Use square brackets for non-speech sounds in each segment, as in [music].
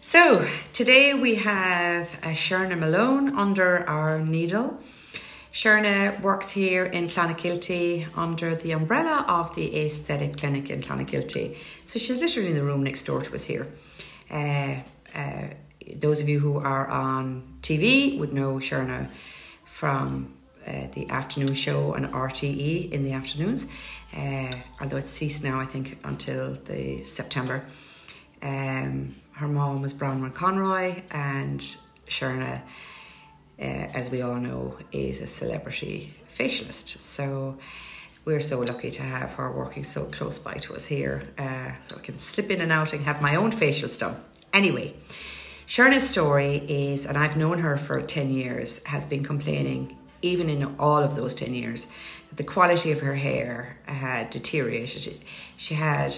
So today we have uh, Sherna Malone under our needle. Sherna works here in Clonakilty under the umbrella of the Aesthetic Clinic in Clonakilty. So she's literally in the room next door to us here. Uh, uh, those of you who are on TV would know Sherna from uh, the afternoon show on RTE in the afternoons, uh, although it's ceased now, I think, until the September. Um, her mom was Bronwyn Conroy, and Sherna, uh, as we all know, is a celebrity facialist. So we're so lucky to have her working so close by to us here, uh, so I can slip in and out and have my own facials done. Anyway, Sherna's story is, and I've known her for 10 years, has been complaining, even in all of those 10 years, that the quality of her hair had deteriorated. She had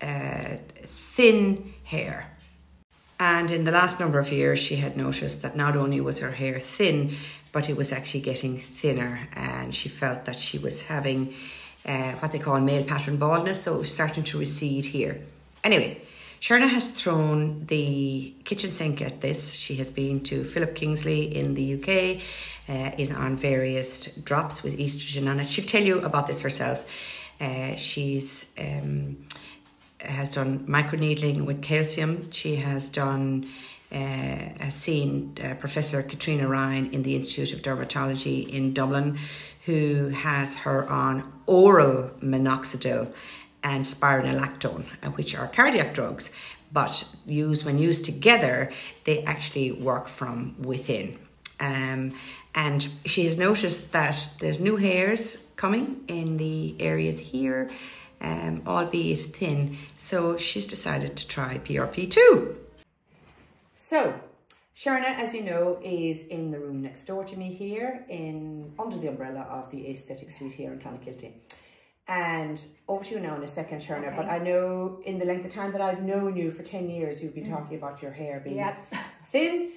uh, thin hair. And in the last number of years, she had noticed that not only was her hair thin, but it was actually getting thinner. And she felt that she was having uh, what they call male pattern baldness, so it was starting to recede here. Anyway, Sherna has thrown the kitchen sink at this. She has been to Philip Kingsley in the UK, uh, is on various drops with estrogen on it. She'll tell you about this herself. Uh, she's um, has done microneedling with calcium. She has done, uh, has seen uh, Professor Caitriona Ryan in the Institute of Dermatology in Dublin, who has her on oral minoxidil and spironolactone, uh, which are cardiac drugs, but used when used together, they actually work from within. Um, and she has noticed that there's new hairs coming in the areas here um, albeit thin. So she's decided to try PRP too. So Sherna, as you know, is in the room next door to me here in under the umbrella of the Aesthetic Suite here in Clonakilty. And over to you now in a second, Sherna. Okay. But I know in the length of time that I've known you for 10 years, you've been mm. talking about your hair being yep. thin.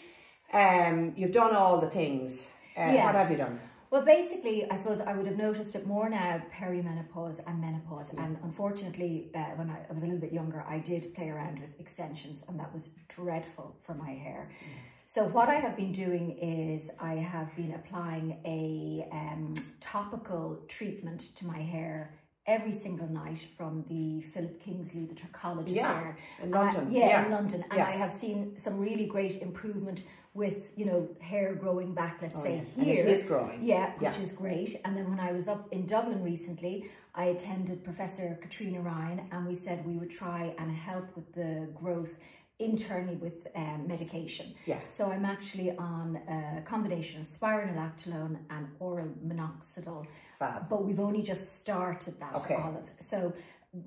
Um, you've done all the things. Uh, yeah. What have you done? Well, basically, I suppose I would have noticed it more now perimenopause and menopause. Yeah. And unfortunately, uh, when I, I, was a little bit younger, I did play around with extensions, and that was dreadful for my hair. Yeah. So, what I have been doing is I have been applying a um, topical treatment to my hair every single night from the Philip Kingsley, the trichologist yeah, there. In London. yeah, yeah, in London. And I have seen some really great improvement with you know hair growing back let's oh, say yeah. here and it is growing yeah which yeah. is great and then when i was up in dublin recently i attended professor caitriona ryan and we said we would try and help with the growth internally with um, medication yeah so i'm actually on a combination of spironolactone and oral minoxidil Fab. but we've only just started that okay. olive so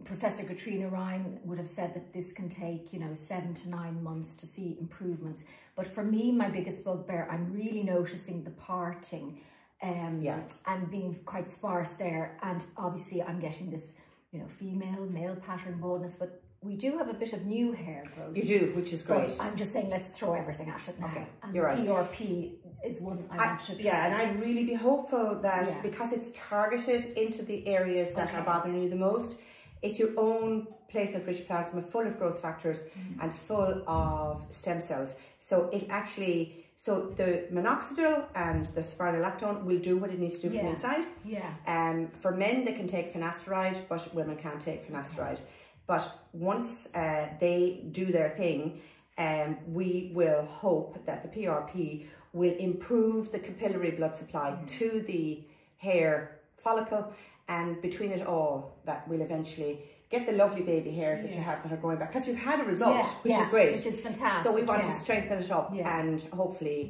Professor Caitriona Ryan would have said that this can take, you know, seven to nine months to see improvements. But for me, my biggest bugbear, I'm really noticing the parting um, yeah. and being quite sparse there. And obviously I'm getting this, you know, female, male pattern baldness, but we do have a bit of new hair growth. You do, which is great. But I'm just saying, let's throw everything at it now. Okay, and you're right. PRP is one I, I want to try. Yeah, and I'd really be hopeful that yeah. because it's targeted into the areas that okay. are bothering you the most, it's your own platelet-rich plasma full of growth factors mm. and full of stem cells. So it actually, so the minoxidil and the spironolactone will do what it needs to do yeah. from inside. Yeah. Um, for men, they can take finasteride, but women can't take finasteride. But once uh, they do their thing, um, we will hope that the PRP will improve the capillary blood supply mm. to the hair follicle and between it all that will eventually get the lovely baby hairs that yeah. you have that are growing back. Because you've had a result yeah, which yeah, is great. which is fantastic so we want to strengthen it up and hopefully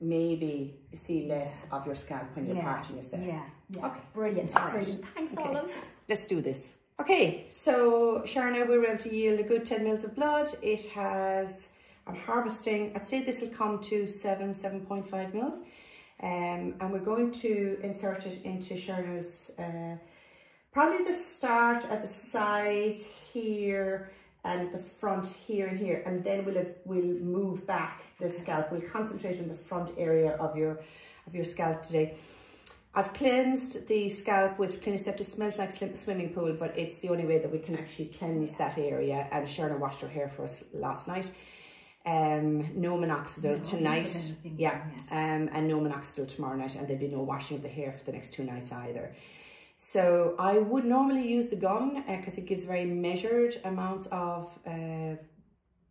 maybe see less of your scalp when your parting is there. Yeah, yeah. okay. Brilliant brilliant. Thanks okay. Olive. Let's do this. Okay so Sherna we were able to yield a good 10 mils of blood. It has I'm harvesting I'd say this will come to 7 7.5 mils um, and we're going to insert it into Sherna's, uh, probably the start at the sides here and the front here and here. And then we'll, have, we'll move back the scalp. We'll concentrate on the front area of your, of your scalp today. I've cleansed the scalp with Clinisept. It smells like swimming pool, but it's the only way that we can actually cleanse that area. And Sherna washed her hair for us last night. Um, no minoxidil No, tonight. Yeah, yes. um, and no minoxidil tomorrow night, and there'll be no washing of the hair for the next two nights either. So I would normally use the gun because it gives very measured amounts of uh,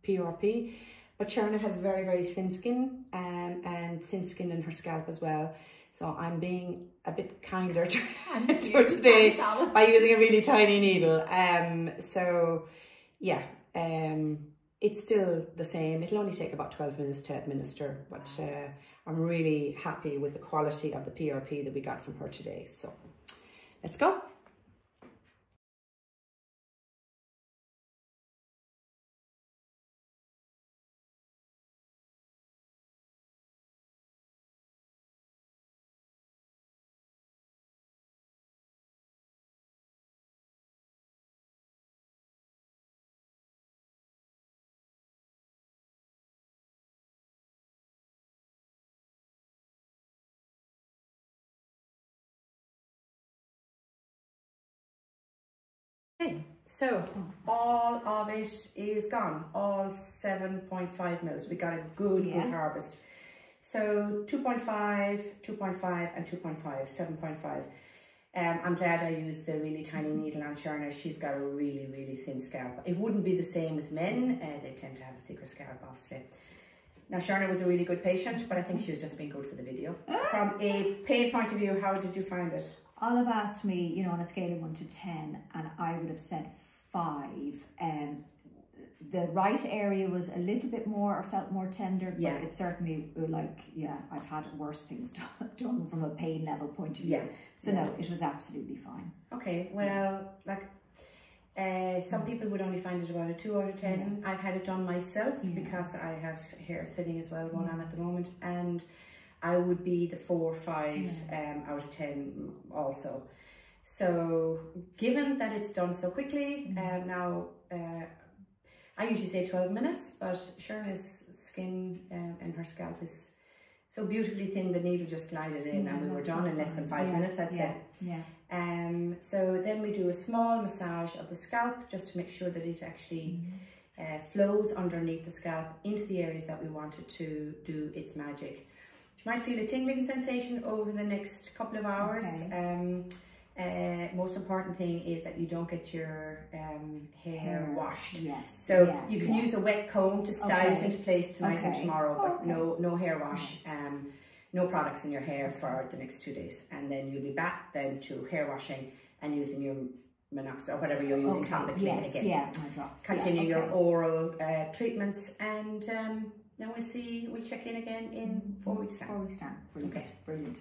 PRP. But Sherna has very, very thin skin um, and thin skin in her scalp as well. So I'm being a bit kinder to, [laughs] to her today by using a really tiny needle. Um, so yeah, um, it's still the same. It'll only take about 12 minutes to administer, but uh, I'm really happy with the quality of the PRP that we got from her today. So let's go. Okay, so all of it is gone. All 7.5 mils. We got a good, Yeah. good harvest. So 2.5, 2.5 and 2.5, 7.5. Um, I'm glad I used the really tiny needle on Sherna. She's got a really, really thin scalp. It wouldn't be the same with men. Uh, they tend to have a thicker scalp, obviously. Now, Sherna was a really good patient, but I think she was just being good for the video. From a pain point of view, how did you find it? Olive asked me, you know, on a scale of one to ten, and I would have said five. Um, the right area was a little bit more, or felt more tender, Yeah. but it certainly uh, like, yeah, I've had worse things [laughs] done from a pain level point of view. Yeah. So no, it was absolutely fine. Okay, well, like uh, some people would only find it about a two out of ten. I've had it done myself Yeah. because I have hair thinning as well going on at the moment, and I would be the four, or five um, out of ten also. So, given that it's done so quickly, uh, now uh, I usually say twelve minutes, but Shirley's skin um, and her scalp is so beautifully thin. The needle just glided in, and we were done in less than five yeah, minutes. I'd yeah, say. Yeah. Um, so then we do a small massage of the scalp just to make sure that it actually uh, flows underneath the scalp into the areas that we want it to do its magic. You might feel a tingling sensation over the next couple of hours. Okay. Um, uh, most important thing is that you don't get your um, hair, Hair, washed. Yes. So yeah, you can yeah. use a wet comb to style it into place tonight and tomorrow, but Okay. no no hair wash, um, no products in your hair for the next two days, and then you'll be back then to hair washing and using your minoxidil or whatever you're using Okay, topically yes, again. yeah, drops. yeah, Continue your oral uh, treatments, and um, then we'll see. We'll check in again in mm-hmm. four weeks time. Before we start. Brilliant. Okay. Brilliant.